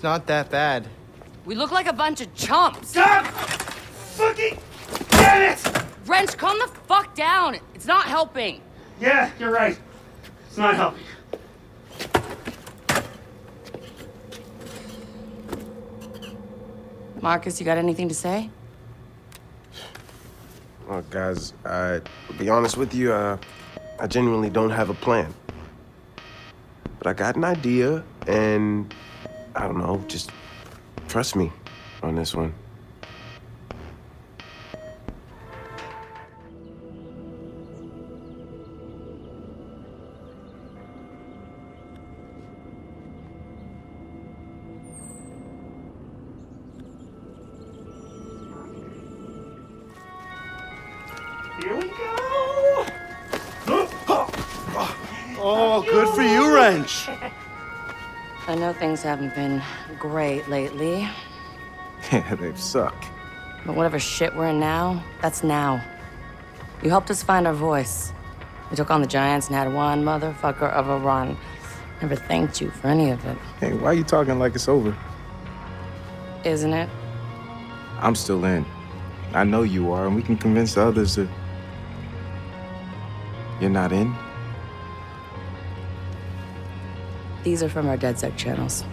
It's not that bad. We look like a bunch of chumps. God fucking damn it! Wrench, calm the fuck down. It's not helping. Yeah, you're right. It's not helping. Marcus, you got anything to say? Well, guys, I, to be honest with you, uh, I genuinely don't have a plan. But I got an idea, and I don't know, just trust me on this one. Things haven't been great lately, Yeah, they suck. but whatever shit we're in now, that's now. You helped us find our voice. We took on the Giants and had one motherfucker of a run. Never thanked you for any of it, Hey, why are you talking like it's over? isn't it? I'm still in. I know you are, and we can convince the others that you're not in. These are from our DedSec channels.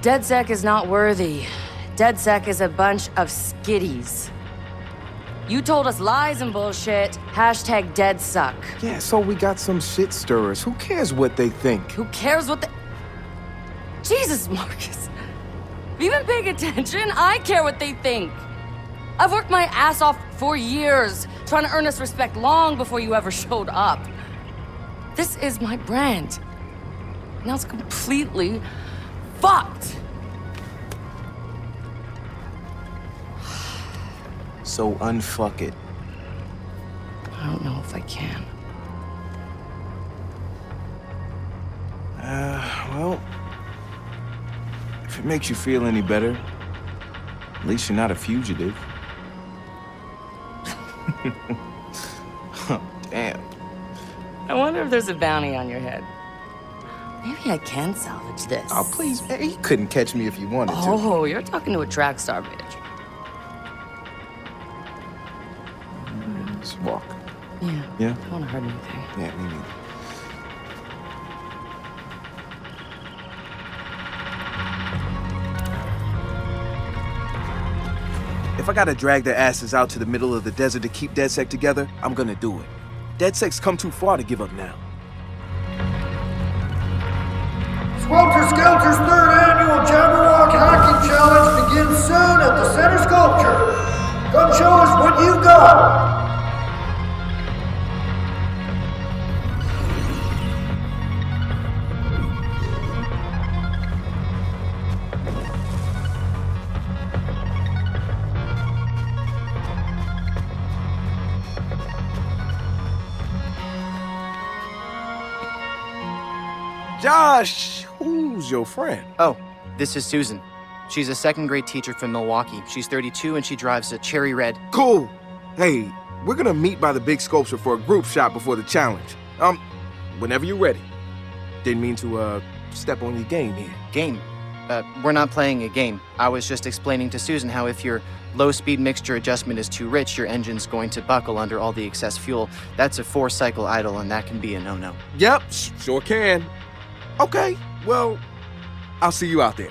DedSec is not worthy. DedSec is a bunch of skiddies. You told us lies and bullshit. Hashtag DeadSuck. Yeah, so we got some shit stirrers. Who cares what they think? Who cares what the. Jesus, Marcus. Have you been paying attention? I care what they think. I've worked my ass off for years trying to earn us respect long before you ever showed up. This is my brand. Now it's completely fucked. So unfuck it. I don't know if I can. Uh, well, if it makes you feel any better, at least you're not a fugitive. Damn. I wonder if there's a bounty on your head. Maybe I can salvage this. Oh, please, eh, man. You couldn't catch me if you wanted to. Oh, you're talking to a track star, bitch. Just walk. Yeah. Yeah? I don't want to hurt anything. Yeah, me neither. If I gotta drag their asses out to the middle of the desert to keep DedSec together, I'm gonna do it. DedSec's come too far to give up now. Swelter Skelter's third annual Jabberwock Hacking Challenge begins soon at the Center Sculpture. Come show us what you've got. Josh, who's your friend? Oh, this is Susan. She's a second grade teacher from Milwaukee. She's 32 and she drives a cherry red. Cool. Hey, we're gonna meet by the big sculpture for a group shot before the challenge. Um, whenever you're ready. Didn't mean to, uh, step on your game here. Game. Uh, we're not playing a game. I was just explaining to Susan how if your low speed mixture adjustment is too rich, your engine's going to buckle under all the excess fuel. That's a four cycle idle, and that can be a no no. Yep, sure can. Okay, well, I'll see you out there.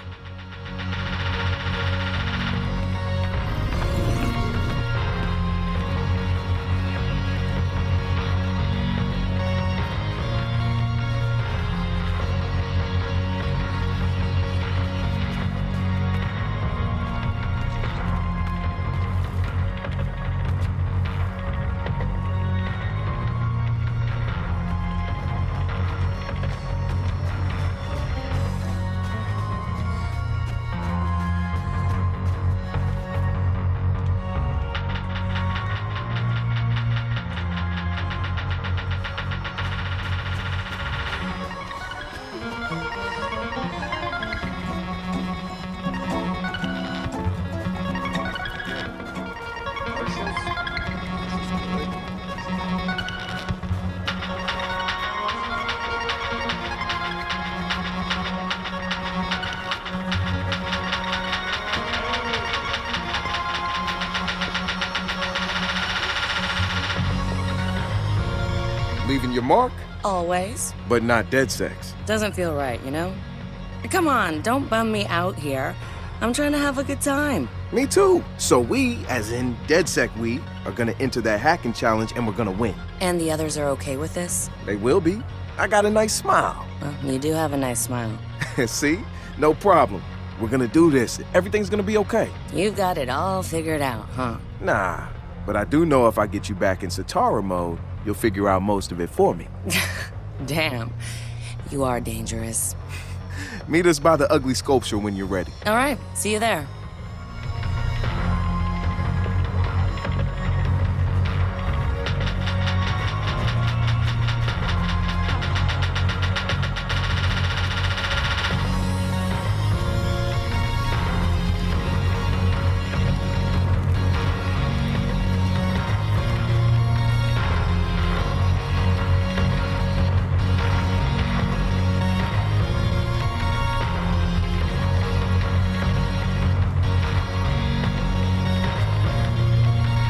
Your mark, Always. but not DedSec. Doesn't feel right, you know? Come on, don't bum me out here. I'm trying to have a good time. Me too. So we, as in DedSec we, are gonna enter that hacking challenge and we're gonna win. And the others are okay with this? They will be. I got a nice smile. Well, you do have a nice smile. See? No problem. We're gonna do this. Everything's gonna be okay. You've got it all figured out, huh? Nah, but I do know if I get you back in Sitara mode, you'll figure out most of it for me. Damn. You are dangerous. Meet us by the ugly sculpture when you're ready. All right, see you there.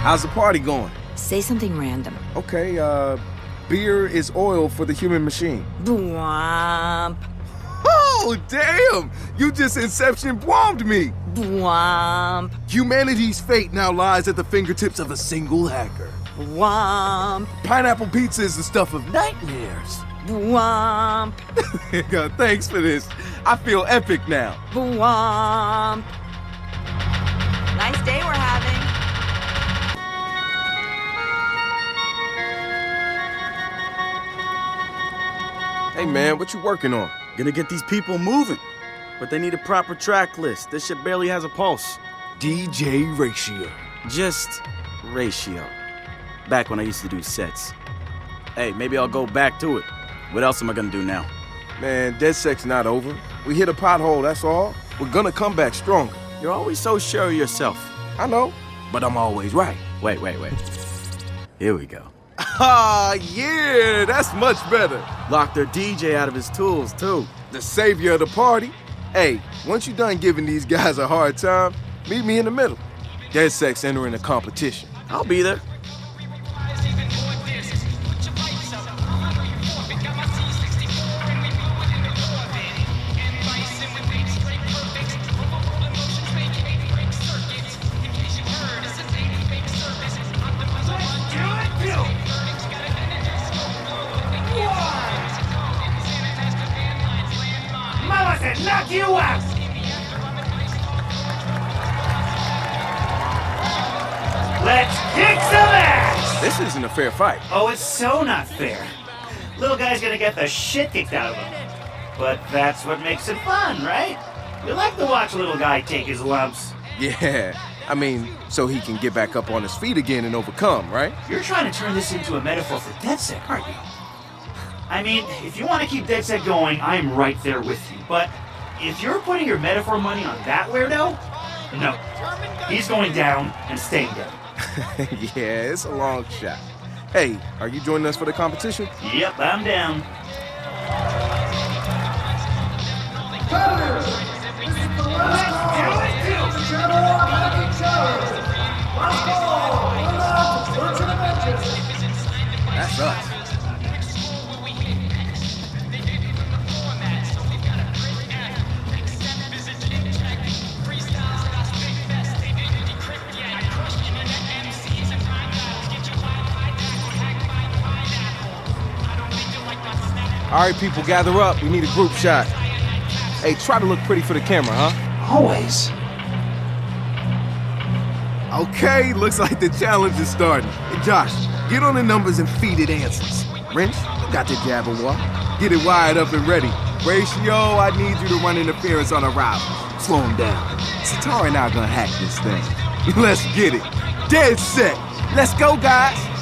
How's the party going? Say something random. Okay, uh, beer is oil for the human machine. Bwomp. Oh, damn! You just Inception bombed me! Bwomp. Humanity's fate now lies at the fingertips of a single hacker. Womp. Pineapple pizza is the stuff of nightmares. Womp. Thanks for this. I feel epic now. Womp. Hey, man, what you working on? Gonna get these people moving. But they need a proper track list. This shit barely has a pulse. DJ Ratio. Just ratio. Back when I used to do sets. Hey, maybe I'll go back to it. What else am I gonna do now? Man, DedSec not over. We hit a pothole, that's all. We're gonna come back stronger. You're always so sure of yourself. I know, but I'm always right. Wait, wait, wait. Here we go. Ah, yeah, that's much better. Lock their DJ out of his tools, too. The savior of the party. Hey, once you're done giving these guys a hard time, meet me in the middle. DedSec entering a competition. I'll be there. Oh, it's so not fair. Little guy's gonna get the shit kicked out of him. But that's what makes it fun, right? We like to watch little guy take his lumps. Yeah, I mean, so he can get back up on his feet again and overcome, right? You're trying to turn this into a metaphor for DedSec, aren't you? I mean, if you want to keep DedSec going, I'm right there with you. But if you're putting your metaphor money on that weirdo, no. He's going down and staying down. yeah, it's a long shot. Hey, are you joining us for the competition? Yep, I'm down. Competitors, this All right, people, gather up. We need a group shot. Hey, try to look pretty for the camera, huh? Always. Okay, looks like the challenge is starting. Hey, Josh, get on the numbers and feed it answers. Wrench, you got the Jabberwock. Get it wired up and ready. Ratio, I need you to run interference on arrival. Slow him down. Sitara and I are gonna hack this thing. Let's get it. DedSec. Let's go, guys.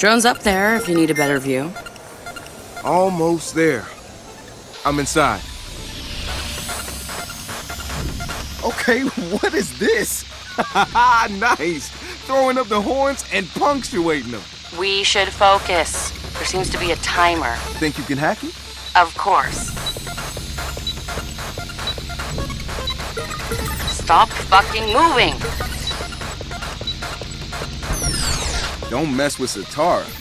Drone's up there if you need a better view. Almost there. I'm inside. Okay, what is this? nice. Throwing up the horns and punctuating them. We should focus. There seems to be a timer. Think you can hack it? Of course. Stop fucking moving! Don't mess with Sitara.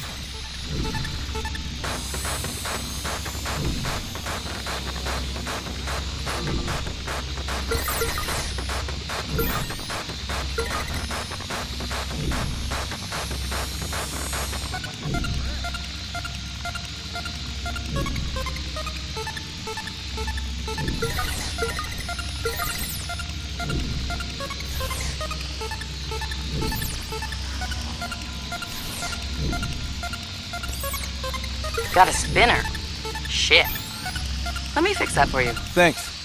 Let me fix that for you. Thanks.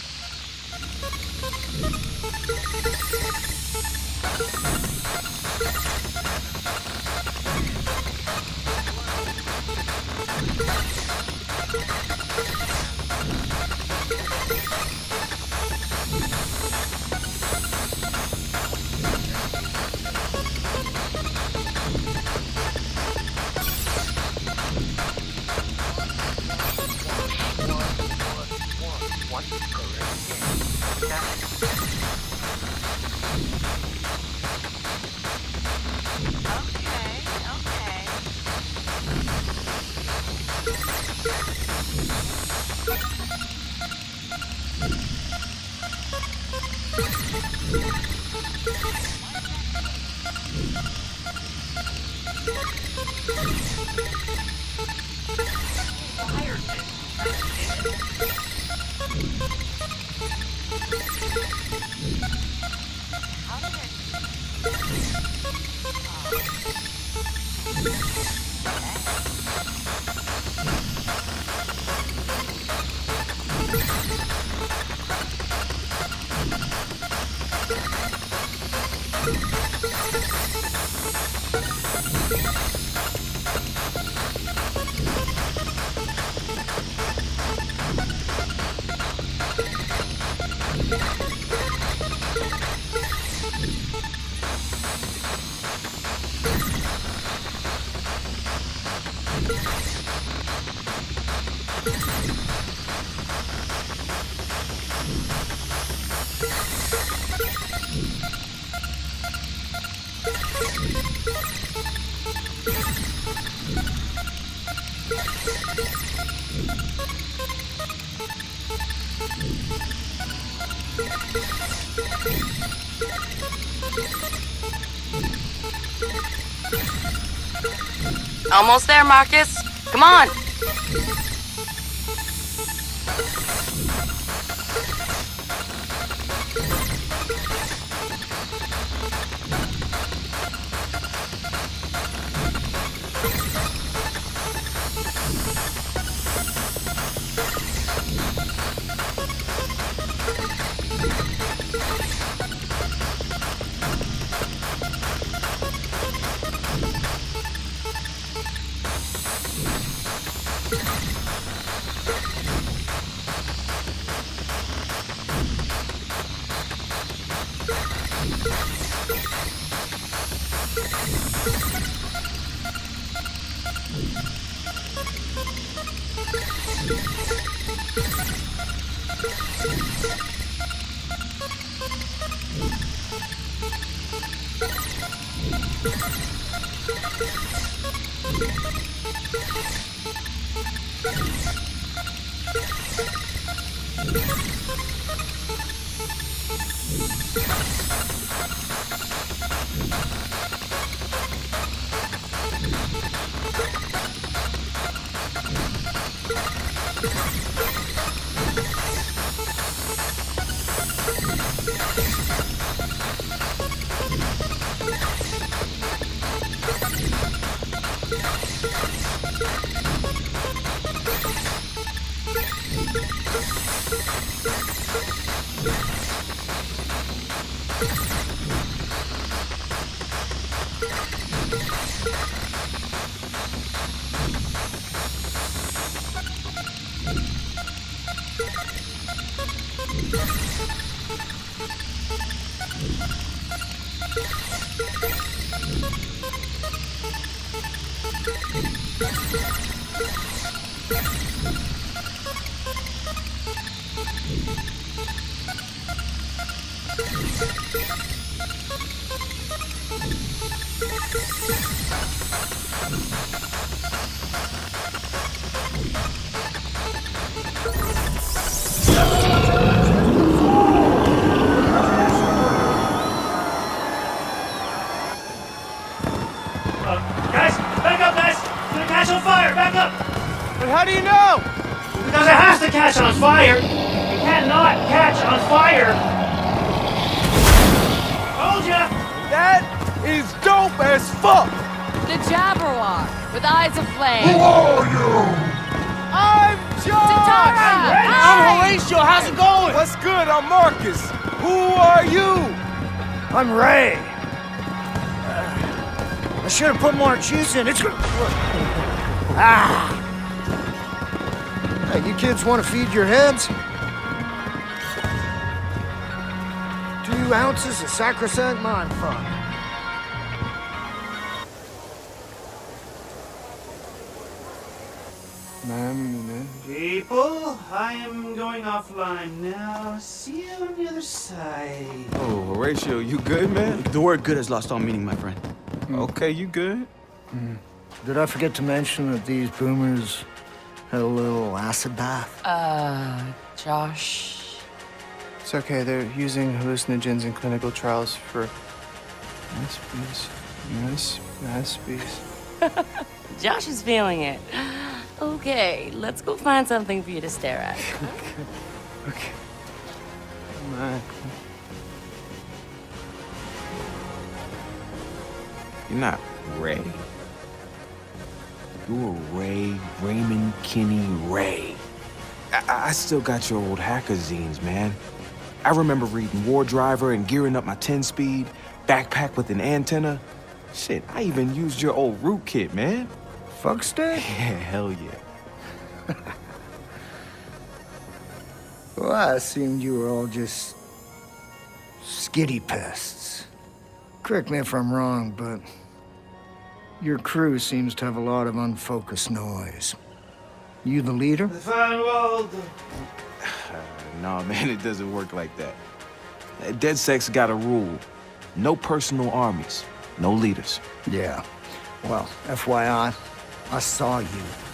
There, Marcus. Come on. fire! You cannot catch on fire! Told ya! That is dope as fuck! The Jabberwock, with eyes of flame. Who are you? I'm John! Tatara! I'm Horatio, how's it going? What's good? I'm Marcus. Who are you? I'm Ray. Uh, I should have put more cheese in. It's... Ah! Hey, you kids want to feed your heads? Two ounces of sacrosanct mindfuck. People, I am going offline now. See you on the other side. Oh, Horatio, you good, man? The word good has lost all meaning, my friend. Okay, you good? Mm. Did I forget to mention that these boomers had a little acid bath? Uh, Josh. It's okay, they're using hallucinogens in clinical trials for mass bees. Mass, mass bees. Josh is feeling it. Okay, let's go find something for you to stare at. Okay. Come on. You're not Ray. You're Ray, Raymond Kenney Ray. I, I still got your old hacker zines, man. I remember reading War Driver and gearing up my 10 speed, backpack with an antenna. Shit, I even used your old root kit, man. Fuck stick? Yeah, hell yeah. Well, I assumed you were all just skitty pests. Correct me if I'm wrong, but your crew seems to have a lot of unfocused noise. You the leader? The fine world. Nah, man, it doesn't work like that. Dead DedSec's got a rule. No personal armies, no leaders. Yeah. Well, FYI, I saw you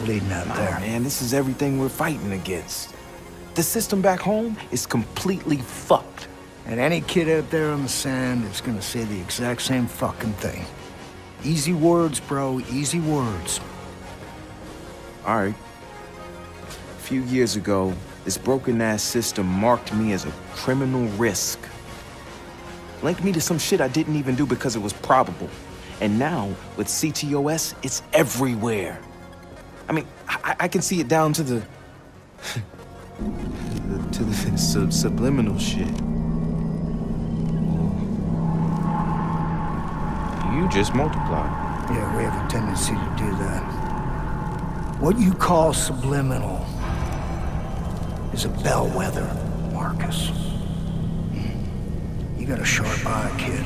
leading out Nah, there. man, this is everything we're fighting against. The system back home is completely fucked. And any kid out there on the sand is gonna say the exact same fucking thing. Easy words, bro, easy words. All right. A few years ago, this broken ass system marked me as a criminal risk. Linked me to some shit I didn't even do because it was probable. And now, with CTOS, it's everywhere. I mean, I, I can see it down to the. to the sub- subliminal shit. You just multiply. Yeah, we have a tendency to do that. What you call subliminal is a bellwether, Marcus. Hmm. You got a sharp eye, kid.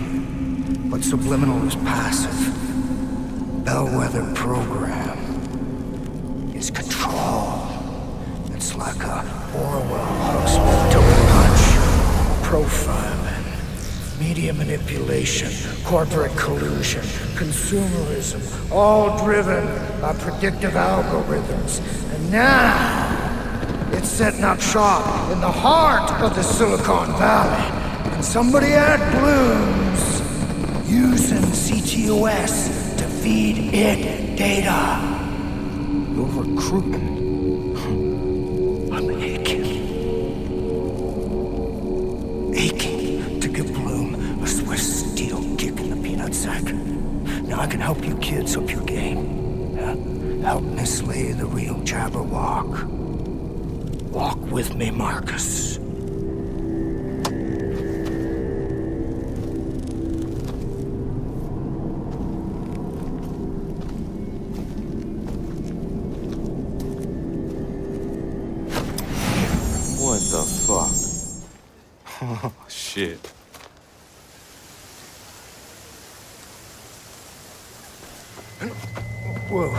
But subliminal is passive. Bellwether program is control. It's like a Orwell Huxley double punch. Profiling, media manipulation, corporate collusion, consumerism, all driven by predictive algorithms. And now, it's setting up shop in the heart of the Silicon Valley. And somebody at Blume's using CTOS to feed it data. You're recruiting. I'm aching. Aching I can help you kids up your game. Yeah? Help me slay the real Jabberwock. Walk with me, Marcus. What the fuck? Oh, shit. Whoa.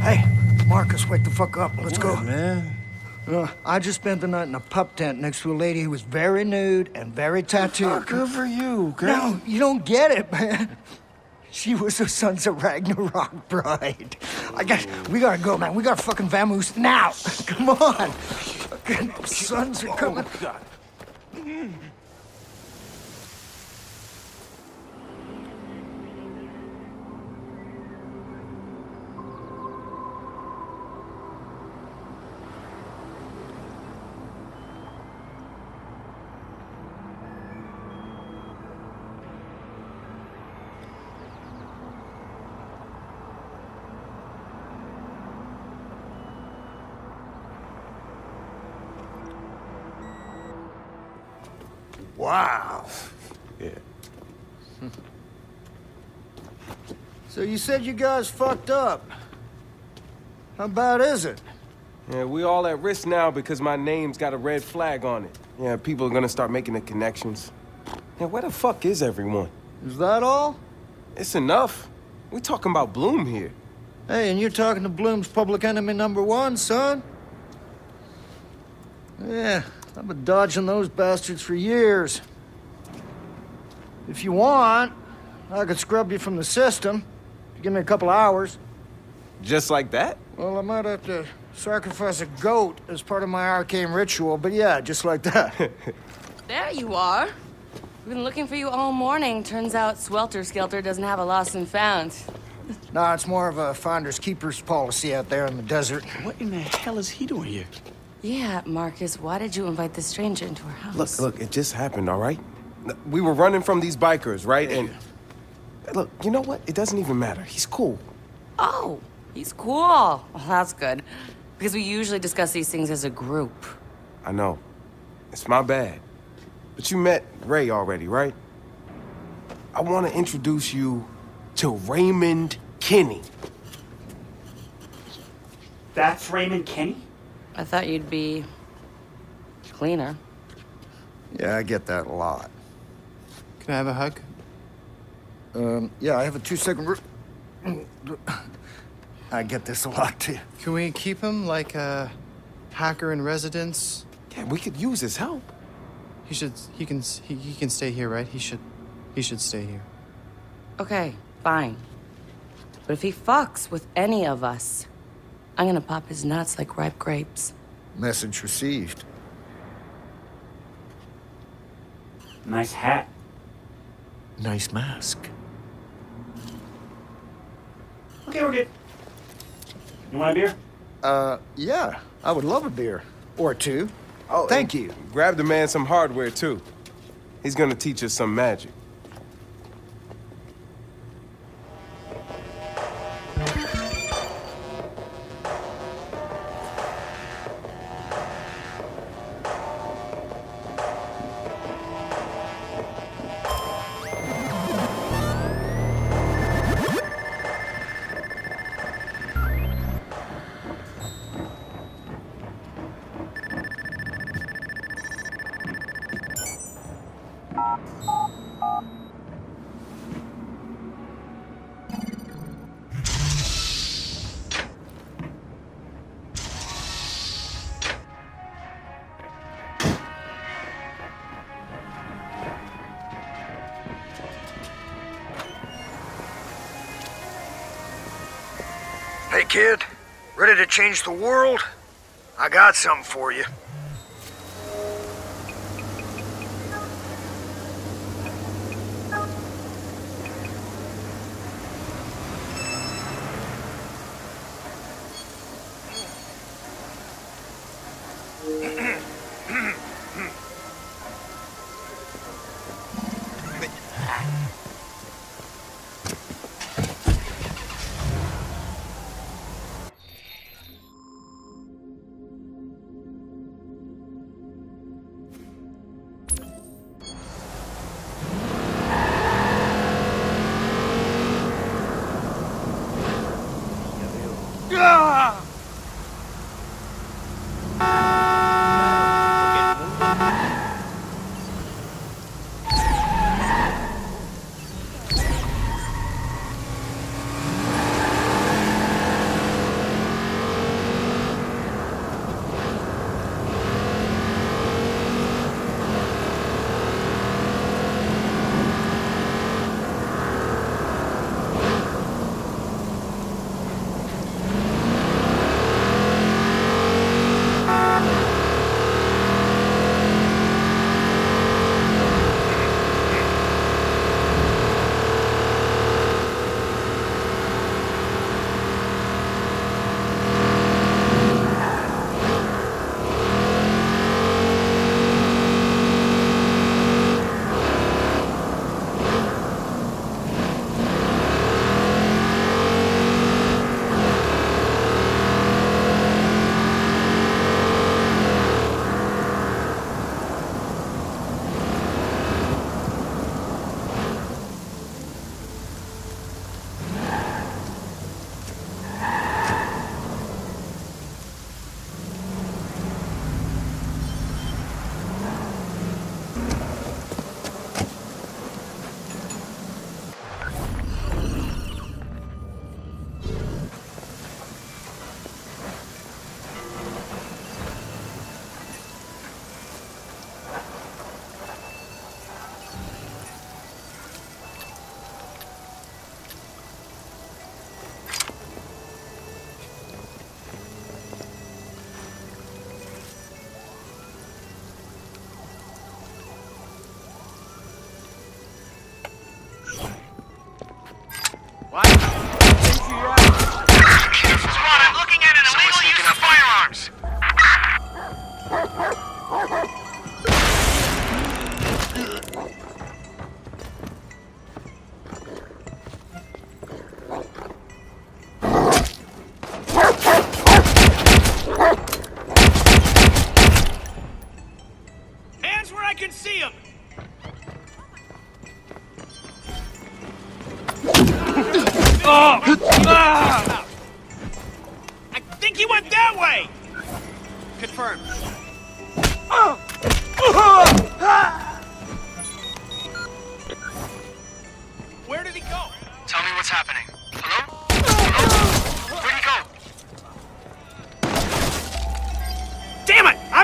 Hey, Marcus, wake the fuck up. Let's go. man. Uh, I just spent the night in a pup tent next to a lady who was very nude and very tattooed. Good for you, girl. No, you don't get it, man. She was the Sons of Ragnarok bride. I got, we gotta go, man. We gotta fucking vamoose now. Come on. Fucking sons are coming. Wow. Yeah. So you said you guys fucked up. How bad is it? Yeah, we all at risk now because my name's got a red flag on it. Yeah, people are gonna start making the connections. Yeah, where the fuck is everyone? Is that all? It's enough. We talking about Blume here. Hey, and you're talking to Blume's public enemy number one, son? Yeah, I've been dodging those bastards for years. If you want, I could scrub you from the system. Give me a couple hours. Just like that? Well, I might have to sacrifice a goat as part of my arcane ritual, but yeah, just like that. There you are. We've been looking for you all morning. Turns out Swelter Skelter doesn't have a lost and found. nah, it's more of a finder's keeper's policy out there in the desert. What in the hell is he doing here? Yeah, Marcus, why did you invite this stranger into our house? Look, look, it just happened, all right? We were running from these bikers, right? And look, you know what? It doesn't even matter. He's cool. Oh, he's cool. Well, that's good. Because we usually discuss these things as a group. I know. It's my bad. But you met Ray already, right? I want to introduce you to Raymond Kenney. That's Raymond Kenney? I thought you'd be cleaner. Yeah, I get that a lot. Can I have a hug? Um, yeah, I have a two-second... I get this a lot, too. Can we keep him like a hacker in residence? Yeah, we could use his help. He should. He can. He, he can stay here, right? He should. He should stay here. Okay, fine. But if he fucks with any of us, I'm gonna pop his nuts like ripe grapes. Message received. Nice hat. Nice mask. Okay, we're good. You want a beer? Uh, yeah, I would love a beer. Or two. Oh, Thank you. Grab the man some hardware, too. He's gonna teach us some magic. Hey, kid. Ready to change the world? I got something for you.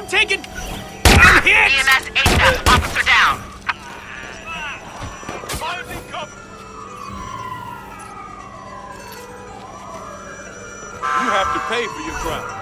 Taking. I'm hit! EMS ASAP. Officer down. You have to pay for your crime.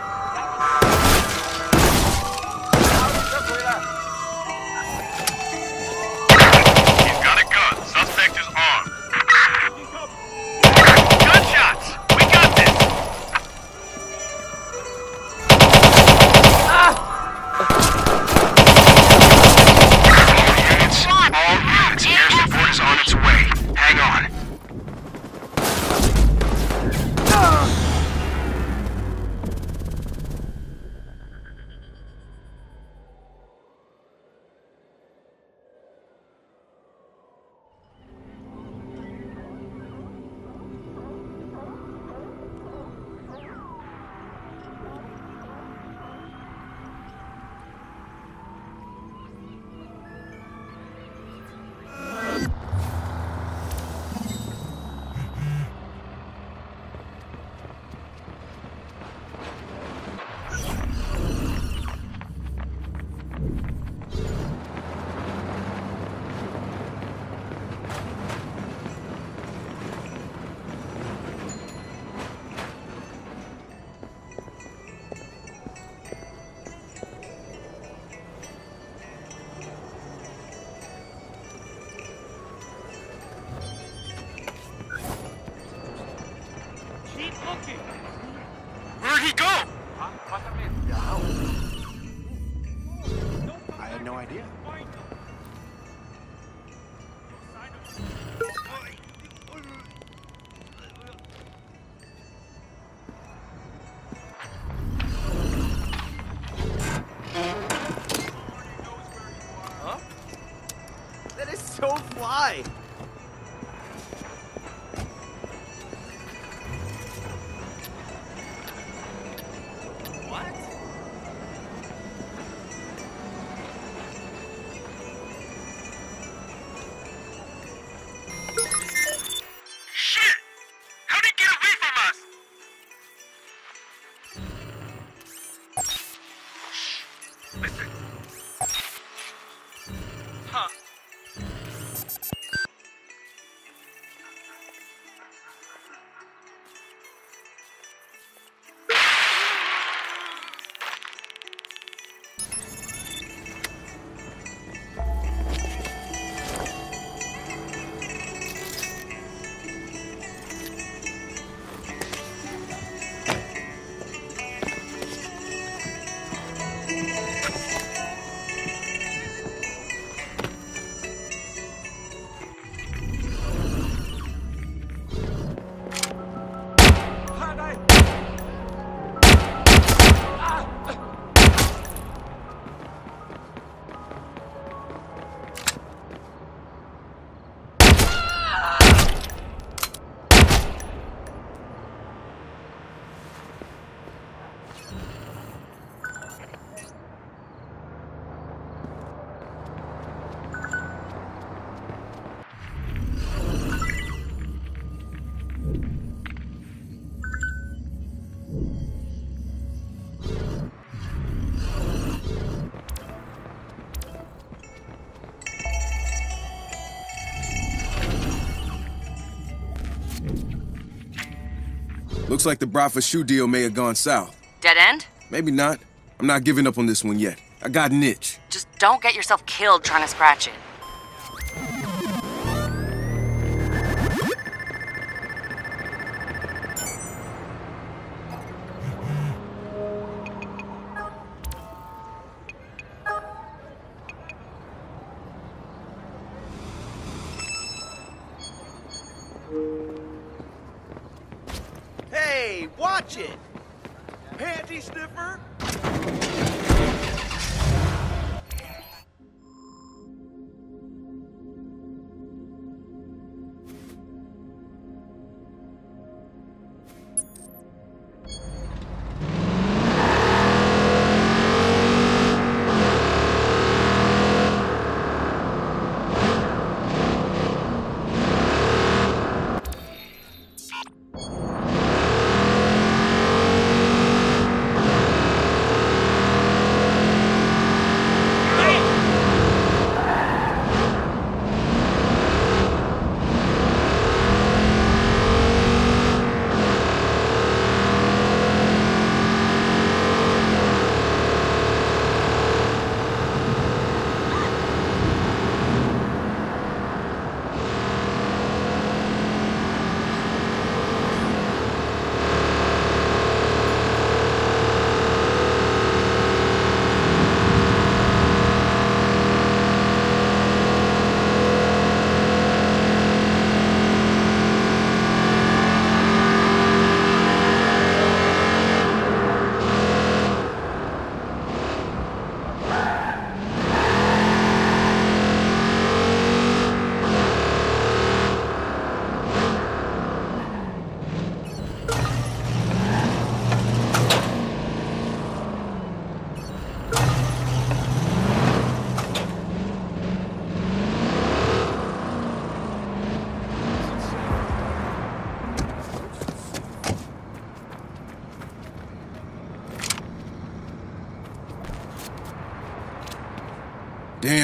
Looks like the Brafa shoe deal may have gone south. Dead end? Maybe not. I'm not giving up on this one yet. I got an itch. Just don't get yourself killed trying to scratch it.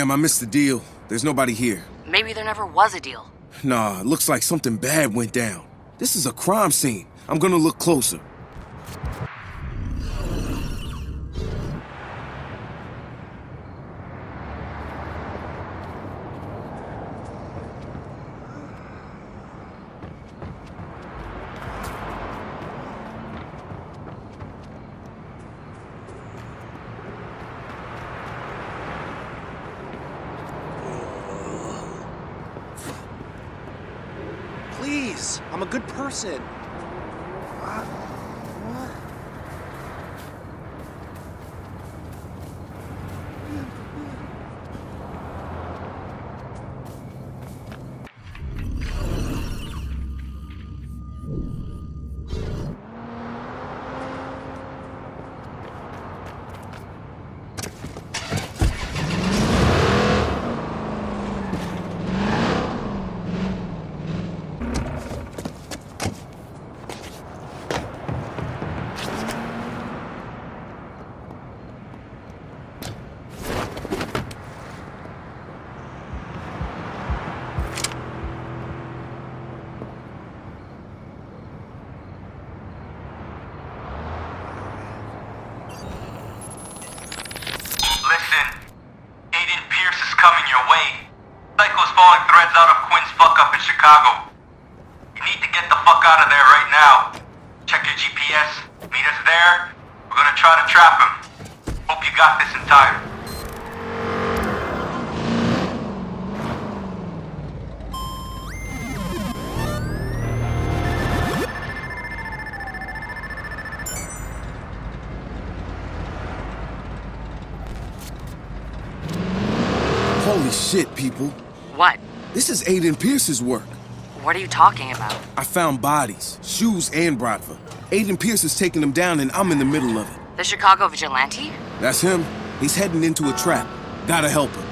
Damn, I missed the deal. There's nobody here. Maybe there never was a deal. Nah, it looks like something bad went down. This is a crime scene. I'm gonna look closer. People. What? This is Aiden Pearce's work. What are you talking about? I found bodies, shoes and Bradford. Aiden Pierce is taking them down and I'm in the middle of it. The Chicago vigilante? That's him. He's heading into a trap. Gotta help him.